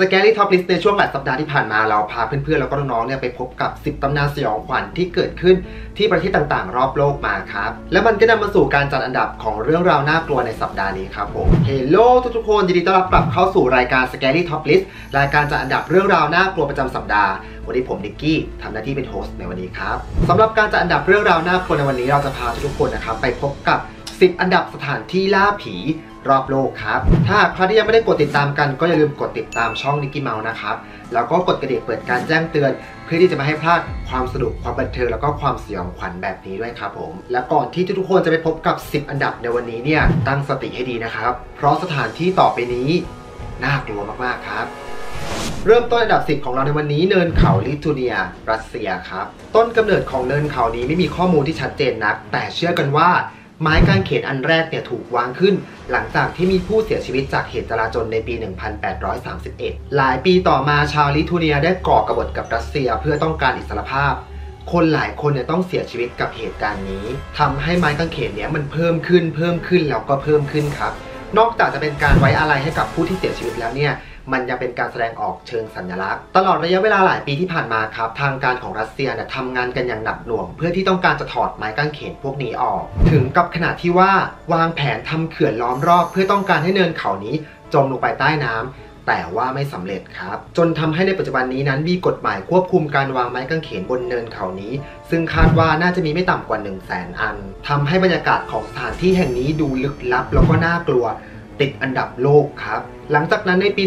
Scary Top List ในช่วงหลายสัปดาห์ที่ผ่านมาเราพาเพื่อนๆ แล้วก็น้องๆเนี่ยไปพบกับ 10 ตำนานสยองขวัญที่เกิดขึ้นที่ประเทศต่างๆ รอบโลกมาครับ และมันก็นำมาสู่การจัดอันดับของเรื่องราวน่ากลัวในสัปดาห์นี้ครับผม Hello ทุกๆคนยินดีต้อนรับกลับเข้าสู่รายการ Scary Top List รายการจัดอันดับเรื่องราวน่ากลัวประจำสัปดาห์วันนี้ผมนิกกี้ทำหน้าที่เป็น host ในวันนี้ครับสำหรับการจัดอันดับเรื่องราวน่ากลัวในวันนี้เราจะพาทุกๆคนนะครับไปพบกับ 10 อันดับสถานที่ล่าผีรอบโลกครับ ถ้าใครที่ยังไม่ได้กดติดตามกันก็อย่าลืมกดติดตามช่องนิกกี้เมาส์นะครับ แล้วก็กดกระดิ่งเปิดการแจ้งเตือน เพื่อที่จะไม่ให้พลาดความสนุกความบันเทิงแล้วก็ความสยองขวัญแบบนี้ด้วยครับผม และก่อนที่ทุกคนจะไปพบกับ 10 อันดับในวันนี้เนี่ยตั้งสติให้ดีนะครับ เพราะสถานที่ต่อไปนี้น่ากลัวมากๆครับเริ่มต้นอันดับ 10 ของเราในวันนี้เนินเขาลิทูเนีย รัสเซียครับ ต้นกำเนิดของเนินเขานี้ไม่มีข้อมูลที่ชัดเจนนัก แต่เชื่อกันว่า ไม้กางเขนอันแรกเนี่ยถูกวางขึ้น หลังจากที่มีผู้เสียชีวิตจากเหตุจลาจลในปี 1831 หลายปีต่อมาชาวลิทูเนียได้ก่อกบฏกับรัสเซียเพื่อต้องการอิสรภาพ คนหลายคนเนี่ยต้องเสียชีวิตกับเหตุการณ์นี้ทำให้ไม้กางเขนเนี้ยมันเพิ่มขึ้นเพิ่มขึ้นแล้วก็เพิ่มขึ้นครับ นอกจากจะเป็นการไว้อาลัยให้กับผู้ที่เสียชีวิตแล้วเนี่ย มันยังเป็นการแสดงออกเชิงสัญลักษณ์ ตลอดระยะเวลาหลายปีที่ผ่านมาครับ ทางการของรัสเซียเนี่ยทำงานกันอย่างหนักหน่วง เพื่อที่ต้องการจะถอดไม้กางเขนพวกนี้ออก ถึงกับขนาดที่ว่าวางแผนทำเขื่อนล้อมรอบ เพื่อต้องการให้เนินเขานี้จมลงไปใต้น้ำแต่ว่าไม่สำเร็จครับ จนทำให้ในปัจจุบันนี้นั้นมีกฎหมายควบคุมการวางไม้กางเขนบนเนินเขานี้ ซึ่งคาดว่าน่าจะมีไม่ต่ำกว่า 1 0 0 0 0แสนอันทำให้บรรยากาศของสถานที่แห่งนี้ดูลึกลับ แล้วก็น่ากลัว ติดอันดับโลกครับ หลังจากนั้นในปี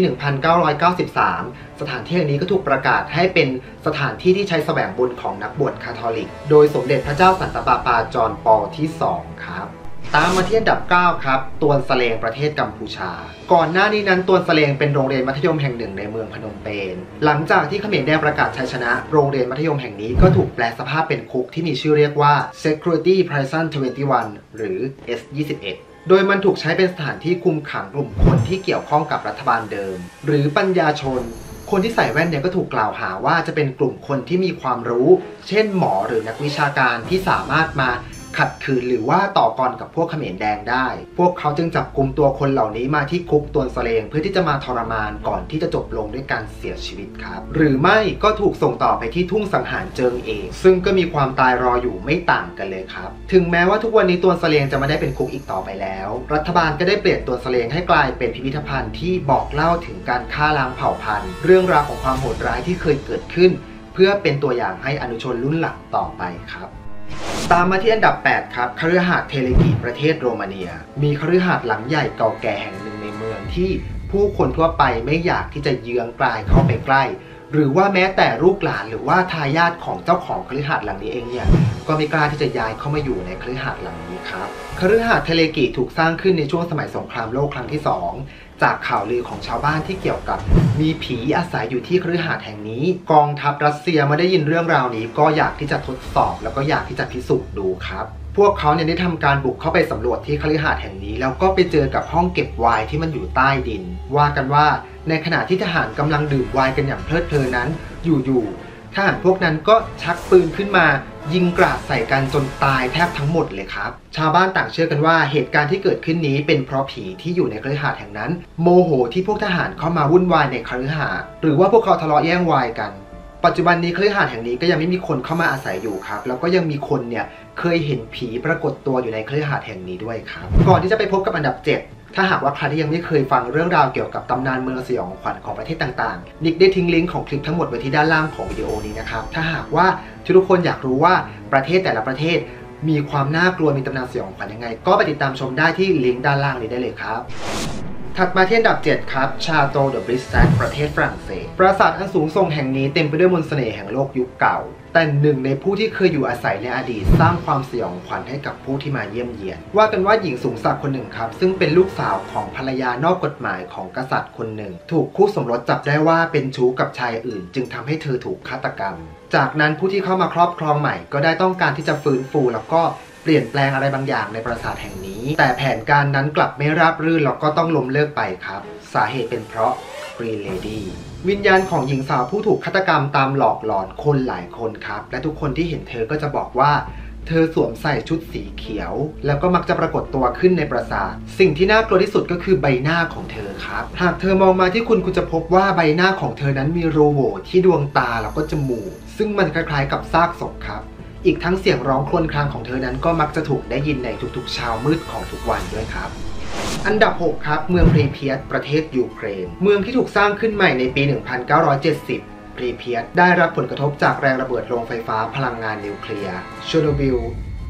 1993 สถานที่แห่งนี้ก็ถูกประกาศให้เป็นสถานที่ที่ใช้แสวงบุญของนักบวชคาทอลิก โดยสมเด็จพระเจ้าสันตะปาปาจอห์นปอลที่ 2 ครับตามมาที่อันดับ 9 ครับ ตวนสเลงประเทศกัมพูชา ก่อนหน้านี้นั้นตวนสเลงเป็นโรงเรียนมัธยมแห่งหนึ่งในเมืองพนมเปญ หลังจากที่เขมรแดงประกาศชัยชนะ โรงเรียนมัธยมแห่งนี้ก็ถูกแปลสภาพเป็นคุกที่มีชื่อเรียกว่า Security Prison 21 หรือ S21 โดยมันถูกใช้เป็นสถานที่คุมขังกลุ่มคนที่เกี่ยวข้องกับรัฐบาลเดิม หรือปัญญาชน คนที่ใส่แว่นเนี่ยก็ถูกกล่าวหาว่าจะเป็นกลุ่มคนที่มีความรู้ เช่นหมอหรือนักวิชาการที่สามารถมา ขัดขืนหรือว่าต่อกรกับพวกเขมรแดงได้ พวกเขาจึงจับกลุ่มตัวคนเหล่านี้มาที่คุกตัวสเลงเพื่อที่จะมาทรมานก่อนที่จะจบลงด้วยการเสียชีวิตครับ หรือไม่ก็ถูกส่งต่อไปที่ทุ่งสังหารเจิงเอง ซึ่งก็มีความตายรออยู่ไม่ต่างกันเลยครับ ถึงแม้ว่าทุกวันนี้ตัวสเลงจะไม่ได้เป็นคุกอีกต่อไปแล้ว รัฐบาลก็ได้เปลี่ยนตัวสเลงให้กลายเป็นพิพิธภัณฑ์ที่บอกเล่าถึงการฆ่าล้างเผ่าพันธุ์ เรื่องราวของความโหดร้ายที่เคยเกิดขึ้น เพื่อเป็นตัวอย่างให้อนุชนรุ่นหลังต่อไปครับ ตามมาที่อันดับ 8 ครับคฤหาสน์เทเลกีประเทศโรมาเนีย มีคฤหาสน์หลังใหญ่เก่าแก่แห่งหนึ่งในเมืองที่ผู้คนทั่วไปไม่อยากที่จะเยื้องกลายเข้าไปใกล้ หรือว่าแม้แต่ลูกหลานหรือว่าทายาทของเจ้าของคฤหาสน์หลังนี้เองเนี่ยก็ไม่กล้าที่จะย้ายเข้ามาอยู่ในคฤหาสน์หลังนี้ครับคฤหาสน์เทเลกีถูกสร้างขึ้นในช่วงสมัยสงครามโลกครั้งที่ 2 จากข่าวลือของชาวบ้านที่เกี่ยวกับ มีผีอาศัยอยู่ที่คฤหาสน์แห่งนี้ กองทัพรัสเซียมาได้ยินเรื่องราวนี้ ก็อยากที่จะทดสอบ แล้วก็อยากที่จะพิสูจน์ดูครับพวกเขาเนี่ยได้ทำการบุกเข้าไปสำรวจที่คฤหาสน์แห่งนี้ แล้วก็ไปเจอกับห้องเก็บไวน์ที่มันอยู่ใต้ดิน ว่ากันว่าในขณะที่ทหารกำลังดื่มไวน์กันอย่างเพลิดเพลินนั้น อยู่ๆ ทหารพวกนั้นก็ชักปืนขึ้นมา ยิงกราดใส่กันจนตายแทบทั้งหมดเลยครับ ชาวบ้านต่างเชื่อกันว่าเหตุการณ์ที่เกิดขึ้นนี้เป็นเพราะผีที่อยู่ในคฤหาสน์แห่งนั้น โมโหที่พวกทหารเข้ามาวุ่นวายในคฤหาสน์หรือว่าพวกเขาทะเลาะแย่งวน์กันปัจจุบันนี้คฤหาสน์แห่งนี้ก็ยังไม่มีคนเข้ามาอาศัยอยู่ครับ แล้วก็ยังมีคนเนี่ยเคยเห็นผีปรากฏตัวอยู่ในคฤหาสน์แห่งนี้ด้วยครับ ก่อนที่จะไปพบกับอันดับ 7 ถ้าหากว่าใครที่ยังไม่เคยฟังเรื่องราวเกี่ยวกับตำนานเมืองสยองขวัญของประเทศต่างๆ นิกได้ทิ้งลิงก์ของคลิปทั้งหมดไว้ที่ด้านล่างของวิดีโอนี้นะครับ ถ้าหากว่าทุกคนอยากรู้ว่าประเทศแต่ละประเทศ มีความน่ากลัวมีตำนานสยองขวัญยังไง ก็ไปติดตามชมได้ที่ลิงก์ด้านล่างนี้ได้เลยครับ ถัดมาที่อันดับ 7 ครับ ชาโตเดอะบริสแซกประเทศฝรั่งเศส ปราสาทอันสูงส่งแห่งนี้เต็มไปด้วยมนต์เสน่ห์แห่งโลกยุคเก่า แต่หนึ่งในผู้ที่เคยอยู่อาศัยในอดีต สร้างความสยองขวัญให้กับผู้ที่มาเยี่ยมเยียน ว่ากันว่าหญิงสูงศักดิ์คนหนึ่งครับ ซึ่งเป็นลูกสาวของภรรยานอกกฎหมายของกษัตริย์คนหนึ่ง ถูกคู่สมรสจับได้ว่าเป็นชู้กับชายอื่น จึงทำให้เธอถูกฆาตกรรม จากนั้นผู้ที่เข้ามาครอบครองใหม่ ก็ได้ต้องการที่จะฟื้นฟูแล้วก็ เปลี่ยนแปลงอะไรบางอย่างในปราสาทแห่งนี้ แต่แผนการนั้นกลับไม่ราบรื่นแล้วก็ต้องล้มเลิกไปครับ สาเหตุเป็นเพราะ Green Lady วิญญาณของหญิงสาวผู้ถูกฆาตกรรมตามหลอกหลอนคนหลายคนครับ และทุกคนที่เห็นเธอก็จะบอกว่าเธอสวมใส่ชุดสีเขียว แล้วก็มักจะปรากฏตัวขึ้นในปราสาท สิ่งที่น่ากลัวที่สุดก็คือใบหน้าของเธอครับ หากเธอมองมาที่คุณคุณจะพบว่าใบหน้าของเธอนั้นมีรูโหว่ที่ดวงตาแล้วก็จมูก ซึ่งมันคล้ายๆกับซากศพครับ อีกทั้งเสียงร้องครวญครางของเธอนั้นก็มักจะถูกได้ยินในทุกๆเช้ามืดของทุกวันด้วยครับอันดับ 6 ครับ เมืองพรีเพียตประเทศยูเครน เมืองที่ถูกสร้างขึ้นใหม่ในปี 1970 พรีเพียตได้รับผลกระทบจากแรงระเบิดโรงไฟฟ้าพลังงานนิวเคลียร์เชอร์โนบิล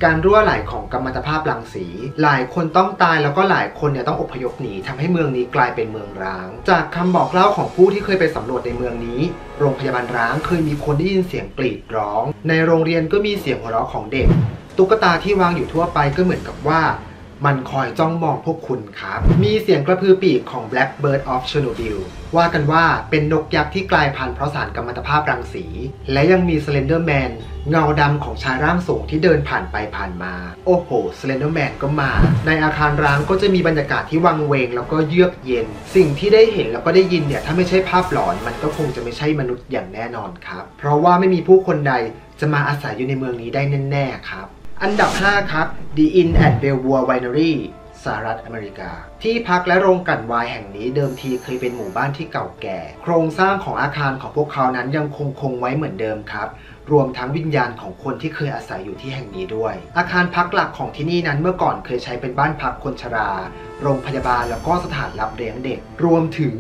การรั่วไหลของกัมมันตภาพรังสี หลายคนต้องตายแล้วก็หลายคนเนี่ยต้องอพยพหนีทำให้เมืองนี้กลายเป็นเมืองร้าง จากคำบอกเล่าของผู้ที่เคยไปสำรวจในเมืองนี้ โรงพยาบาลร้างเคยมีคนได้ยินเสียงกรีดร้อง ในโรงเรียนก็มีเสียงหัวเราะของเด็ก ตุ๊กตาที่วางอยู่ทั่วไปก็เหมือนกับว่า มันคอยจ้องมองพวกคุณครับ มีเสียงกระพือปีกของ Blackbird of Chernobyl ว่ากันว่าเป็นนกยักษ์ที่กลายพันธุ์เพราะสารกัมมันตภาพรังสี และยังมี Slender Man เงาดำของชายร่างสูงที่เดินผ่านไปผ่านมา โอ้โห Slender Man ก็มา ในอาคารร้างก็จะมีบรรยากาศที่วังเวงแล้วก็เยือกเย็น สิ่งที่ได้เห็นแล้วก็ได้ยินเนี่ยถ้าไม่ใช่ภาพหลอนมันก็คงจะไม่ใช่มนุษย์อย่างแน่นอนครับ เพราะว่าไม่มีผู้คนใดจะมาอาศัยอยู่ในเมืองนี้ได้แน่ๆครับ อันดับ 5 ครับ The Inn at Belvoir Winery สหรัฐอเมริกา ที่พักและโรงกลั่นไวน์แห่งนี้เดิมทีเคยเป็นหมู่บ้านที่เก่าแก่ โครงสร้างของอาคารของพวกเขานั้นยังคงคงไว้เหมือนเดิมครับ รวมทั้งวิญญาณของคนที่เคยอาศัยอยู่ที่แห่งนี้ด้วย อาคารพักหลักของที่นี่นั้นเมื่อก่อนเคยใช้เป็นบ้านพักคนชรา โรงพยาบาลแล้วก็สถานรับเลี้ยงเด็ก รวมถึง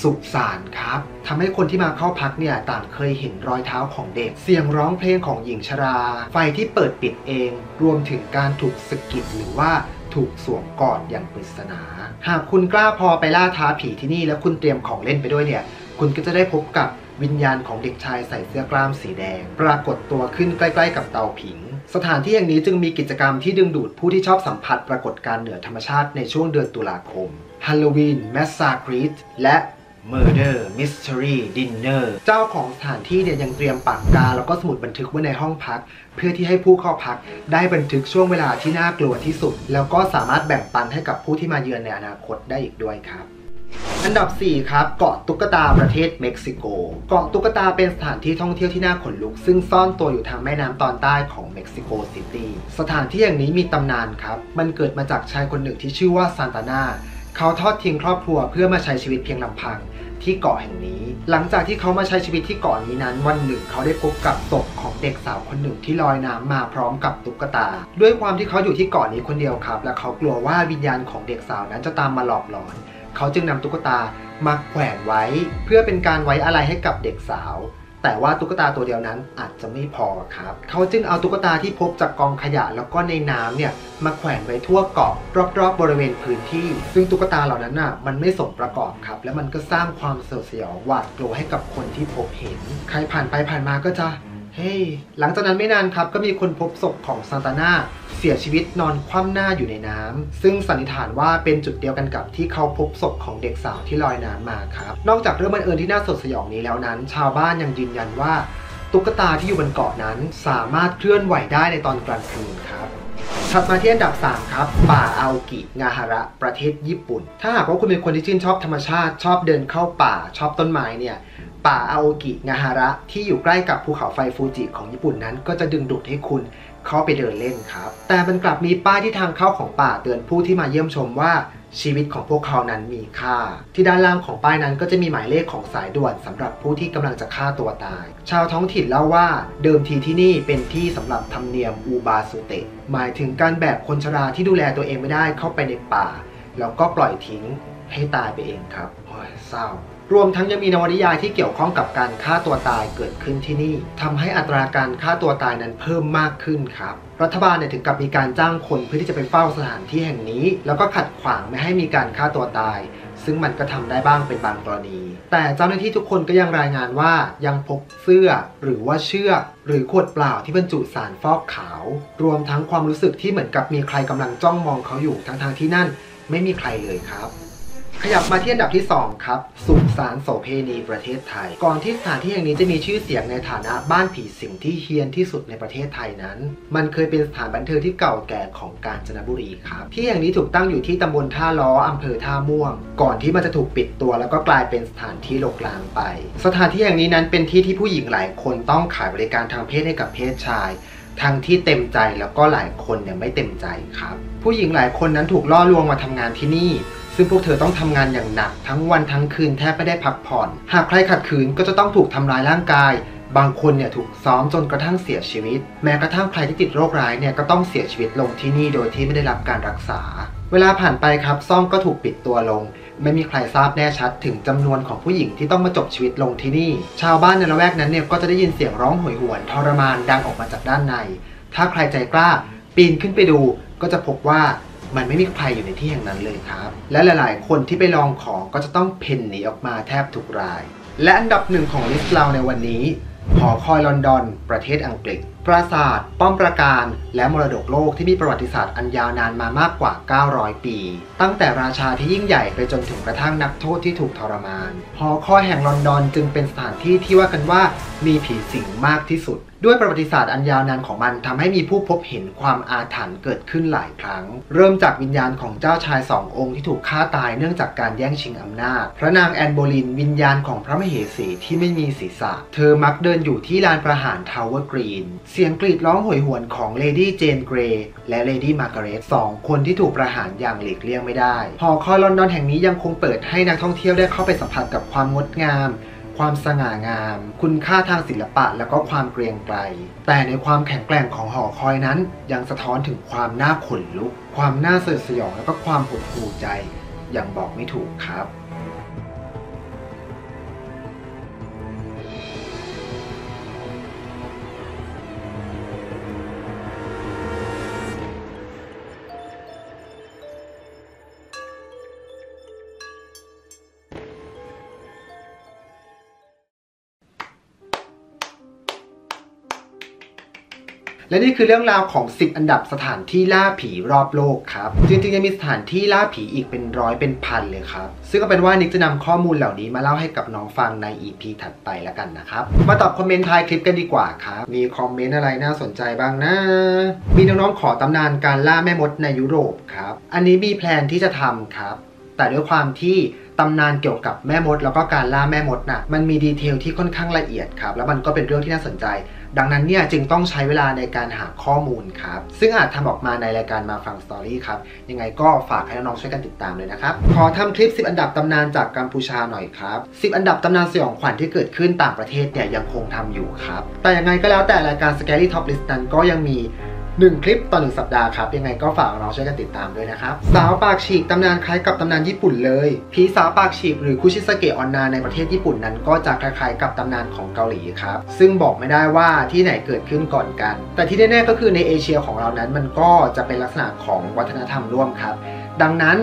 สุสานครับทำให้คนที่มาเข้าพักเนี่ยต่างเคยเห็นรอยเท้าของเด็ก เสียงร้องเพลงของหญิงชรา ไฟที่เปิดปิดเอง รวมถึงการถูกสกิดหรือว่าถูกสวมกอดอย่างปริศนา หากคุณกล้าพอไปล่าท้าผีที่นี่แล้วคุณเตรียมของเล่นไปด้วยเนี่ย คุณก็จะได้พบกับ วิญญาณของเด็กชายใส่เสื้อกล้ามสีแดง ปรากฏตัวขึ้นใกล้ๆกับเตาผิง สถานที่แห่งนี้จึงมีกิจกรรมที่ดึงดูดผู้ที่ชอบสัมผัสปรากฏการเหนือธรรมชาติในช่วงเดือนตุลาคม Halloween Massacre และ Murder Mystery Dinner เจ้าของสถานที่เนี่ยยังเตรียมปากกา แล้วก็สมุดบันทึกไว้ในห้องพัก เพื่อที่ให้ผู้เข้าพัก ได้บันทึกช่วงเวลาที่น่ากลัวที่สุด แล้วก็สามารถแบ่งปันให้กับผู้ที่มาเยือนในอนาคตได้อีกด้วยครับ อันดับ 4 ครับ เกาะตุ๊กตาประเทศเม็กซิโก เกาะตุ๊กตาเป็นสถานที่ท่องเที่ยวที่น่าขนลุก ซึ่งซ่อนตัวอยู่ทางแม่น้ำตอนใต้ของเม็กซิโกซิตี้สถานที่แห่างนี้มีตำนานครับ มันเกิดมาจากชายคนหนึ่งที่ชื่อว่าซานตานาเขาทอดทิ้งครอบครัวเพื่อมาใช้ชีวิตเพียงลำพังที่เกาะแห่งนี้ หลังจากที่เขามาใช้ชีวิตที่เกาะนี้นั้น วันหนึ่งเขาได้พบกับศพของเด็กสาวคนหนึ่งที่ลอยน้ำมาพร้อมกับตุ๊กตา ด้วยความที่เขาอยู่ที่เกาะนี้คนเดียวครับ และเขากลัวว่าวิญญาณของเด็กสาวนั้นจะตามมาหลอกหลอน เขาจึงนำตุ๊กตามาแขวนไว้ เพื่อเป็นการไว้อะไรให้กับเด็กสาว แต่ว่าตุ๊กตาตัวเดียวนั้นอาจจะไม่พอครับ เขาจึงเอาตุ๊กตาที่พบจากกองขยะแล้วก็ในน้ำเนี่ยมาแขวนไว้ทั่วเกาะรอบๆ บริเวณพื้นที่ ซึ่งตุ๊กตาเหล่านั้นน่ะมันไม่สมประกอบครับ และมันก็สร้างความเสียวสยองหวาดกลัวให้กับคนที่พบเห็น ใครผ่านไปผ่านมาก็จะ ฮ้ hey, หลังจากนั้นไม่นานครับ ก็มีคนพบศพของซานตาน่าเสียชีวิตนอนคว่ำหน้าอยู่ในน้ำซึ่งสันนิษฐานว่าเป็นจุดเดียวกันกับที่เขาพบศพของเด็กสาวที่ลอยน้ำมาครับ นอกจากเรื่องบังเอิญที่น่าสดสยองนี้แล้วนั้น ชาวบ้านยังยืนยันว่า ตุ๊กตาที่อยู่บนเกาะนั้น สามารถเคลื่อนไหวได้ในตอนกลางคืนครับถัดมาที่อันดับ 3 ครับ ป่าอาโอกิงาฮาระ ประเทศญี่ปุ่น ถ้าหากว่าคุณเป็นคนที่ชื่นชอบธรรมชาติ ชอบเดินเข้าป่า ชอบต้นไม้เนี่ย ป่าอาโอกิงาฮาระ ที่อยู่ใกล้กับภูเขาไฟฟูจิของญี่ปุ่นนั้น ก็จะดึงดูดให้คุณเข้าไปเดินเล่นครับ แต่มันกลับมีป้ายที่ทางเข้าของป่าเตือนผู้ที่มาเยี่ยมชมว่าชีวิตของพวกเขานั้นมีค่า ที่ด้านล่างของป้ายนั้นก็จะมีหมายเลขของสายด่วนสำหรับผู้ที่กำลังจะฆ่าตัวตาย ชาวท้องถิ่นเล่าว่าเดิมทีที่นี่เป็นที่สำหรับธรรมเนียมอูบาสุเตะหมายถึงการแบกคนชราที่ดูแลตัวเองไม่ได้เข้าไปในป่า แล้วก็ปล่อยทิ้งให้ตายไปเองครับโอ้ยเศร้า รวมทั้งยังมีนวนิยายที่เกี่ยวข้องกับการฆ่าตัวตายเกิดขึ้นที่นี่ทำให้อัตราการฆ่าตัวตายนั้นเพิ่มมากขึ้นครับ รัฐบาลเนี่ยถึงกับมีการจ้างคนเพื่อที่จะไปเฝ้าสถานที่แห่งนี้ แล้วก็ขัดขวางไม่ให้มีการฆ่าตัวตาย ซึ่งมันก็ทำได้บ้างเป็นบางกรณี แต่เจ้าหน้าที่ทุกคนก็ยังรายงานว่ายังพบเสื้อหรือว่าเชือกหรือขวดเปล่าที่บรรจุสารฟอกขาว รวมทั้งความรู้สึกที่เหมือนกับมีใครกำลังจ้องมองเขาอยู่ทั้งทางที่นั่น ไม่มีใครเลยครับ ขยับมาที่อันดับที่ 2 ครับ สุสานโสเพณีประเทศไทย ก่อนที่สถานที่แห่งนี้จะมีชื่อเสียงในฐานะบ้านผีสิงที่เฮียนที่สุดในประเทศไทยนั้น มันเคยเป็นสถานบันเทิงที่เก่าแก่ของกาญจนบุรีครับ ที่แห่งนี้ถูกตั้งอยู่ที่ตำบลท่าล้ออำเภอท่าม่วง ก่อนที่มันจะถูกปิดตัวแล้วก็กลายเป็นสถานที่โลกลางไป สถานที่แห่งนี้นั้นเป็นที่ที่ผู้หญิงหลายคนต้องขายบริการทางเพศให้กับเพศชายทั้งที่เต็มใจแล้วก็หลายคนเนี่ยไม่เต็มใจครับ ผู้หญิงหลายคนนั้นถูกล่อลวงมาทำงานที่นี่ ซึ่งพวกเธอต้องทำงานอย่างหนัก ทั้งวันทั้งคืนแทบไม่ได้พักผ่อน หากใครขัดขืนก็จะต้องถูกทำร้ายร่างกาย บางคนเนี่ยถูกซ้อมจนกระทั่งเสียชีวิต แม้กระทั่งใครที่ติดโรคร้ายเนี่ยก็ต้องเสียชีวิตลงที่นี่โดยที่ไม่ได้รับการรักษา เวลาผ่านไปครับซ่องก็ถูกปิดตัวลงไม่มีใครทราบแน่ชัดถึงจำนวนของผู้หญิงที่ต้องมาจบชีวิตลงที่นี่ ชาวบ้านในละแวกนั้นเนี่ยก็จะได้ยินเสียงร้องโหยหวนทรมานดังออกมาจากด้านใน ถ้าใครใจกล้า ปีนขึ้นไปดูก็จะพบว่า มันไม่มีใครอยู่ในที่แห่งนั้นเลยครับ และหลาย ๆ คนที่ไปลองของก็จะต้องเพ่นหนีออกมาแทบทุกราย และอันดับหนึ่งของลิสต์เราในวันนี้หอคอยลอนดอน ประเทศอังกฤษปราสาท ป้อมปราการ และมรดกโลกที่มีประวัติศาสตร์อันยาวนานมามากกว่า 900 ปี ตั้งแต่ราชาที่ยิ่งใหญ่ไปจนถึงกระทั่งนักโทษที่ถูกทรมาน หอคอยแห่งลอนดอนจึงเป็นสถานที่ที่ว่ากันว่ามีผีสิงมากที่สุด ด้วยประวัติศาสตร์อันยาวนานของมันทำให้มีผู้พบเห็นความอาถรรพ์เกิดขึ้นหลายครั้ง เริ่มจากวิญญาณของเจ้าชายสององค์ที่ถูกฆ่าตายเนื่องจากการแย่งชิงอำนาจ พระนางแอนโบลิน วิญญาณของพระมเหสีที่ไม่มีศีรษะ เธอมักเดินอยู่ที่ลานประหารทาวเวอร์กรีนเสียงกรีดร้องโหยหวนของเลดี้เจนเกรย์และเลดี้มาร์กาเร็ตสองคนที่ถูกประหารอย่างหลีกเลี่ยงไม่ได้ หอคอยลอนดอนแห่งนี้ยังคงเปิดให้นักท่องเที่ยวได้เข้าไปสัมผัสกับความงดงาม ความสง่างาม คุณค่าทางศิลปะและก็ความเกรียงไกรแต่ในความแข็งแกร่งของหอคอยนั้น ยังสะท้อนถึงความน่าขนลุก ความน่าสยดสยองและก็ความหดหู่ใจอย่างบอกไม่ถูกครับ และนี่คือเรื่องราวของ 10 อันดับสถานที่ล่าผีรอบโลกครับ จริงๆยังมีสถานที่ล่าผีอีกเป็นร้อยเป็นพันเลยครับ ซึ่งก็เป็นว่านิกจะนำข้อมูลเหล่านี้มาเล่าให้กับน้องฟังใน EP ถัดไปแล้วกันนะครับ มาตอบคอมเมนต์ท้ายคลิปกันดีกว่าครับ มีคอมเมนต์อะไรน่าสนใจบ้างนะ มีน้องๆขอตำนานการล่าแม่มดในยุโรปครับ อันนี้มี plan ที่จะทำครับ แต่ด้วยความที่ตำนานเกี่ยวกับแม่มด แล้วก็การล่าแม่มดน่ะมันมี detail ที่ค่อนข้างละเอียดครับ แล้วมันก็เป็นเรื่องที่น่าสนใจ ดังนั้นเนี่ยจึงต้องใช้เวลาในการหาข้อมูลครับ ซึ่งอาจทำออกมาในรายการมาฟัง story ครับ ยังไงก็ฝากให้น้องๆช่วยกันติดตามเลยนะครับ ขอทำคลิป 10 อันดับตำนานจากกัมพูชาหน่อยครับ 10 อันดับตำนานสยองขวัญที่เกิดขึ้นต่างประเทศเนี่ยยังคงทำอยู่ครับ แต่ยังไงก็แล้วแต่รายการ Scary Top List นั้นก็ยังมี 1 คลิปต่อ 1 สัปดาห์ครับ ยังไงก็ฝากน้องช่วยกันติดตามด้วยนะครับ สาวปากฉีกตำนานคล้ายกับตำนานญี่ปุ่นเลยผีสาวปากฉีกหรือคุชิสเกะออนนาในประเทศญี่ปุ่นนั้น ก็จะคล้ายๆกับตำนานของเกาหลีครับ ซึ่งบอกไม่ได้ว่าที่ไหนเกิดขึ้นก่อนกัน แต่ที่แน่ๆก็คือในเอเชียของเรานั้นมันก็จะเป็นลักษณะของวัฒนธรรมร่วมครับ ดังนั้น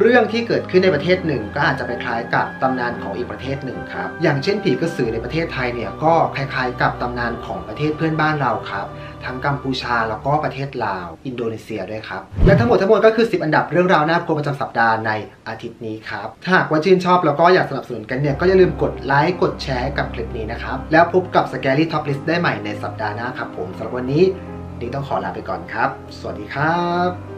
เรื่องที่เกิดขึ้นในประเทศหนึ่งก็อาจจะไปคล้ายกับตำนานของอีกประเทศหนึ่งครับ อย่างเช่นผีกระสือในประเทศไทยเนี่ยก็คล้ายๆ กับตำนานของประเทศเพื่อนบ้านเราครับ ทั้งกัมพูชาแล้วก็ประเทศลาว อินโดนีเซียด้วยครับ และทั้งหมดทั้งมวลก็คือ 10 อันดับเรื่องราวน่ากลัวประจำสัปดาห์ในอาทิตย์นี้ครับ ถ้าหากว่าชื่นชอบแล้วก็อยากสนับสนุนกันเนี่ย ก็อย่าลืมกดไลค์กดแชร์กับคลิปนี้นะครับ แล้วพบกับ Scary Top List ได้ใหม่ในสัปดาห์หน้าครับผมสำหรับวันนี้นิกต้องขอลาไปก่อนครับ สวัสดีครับ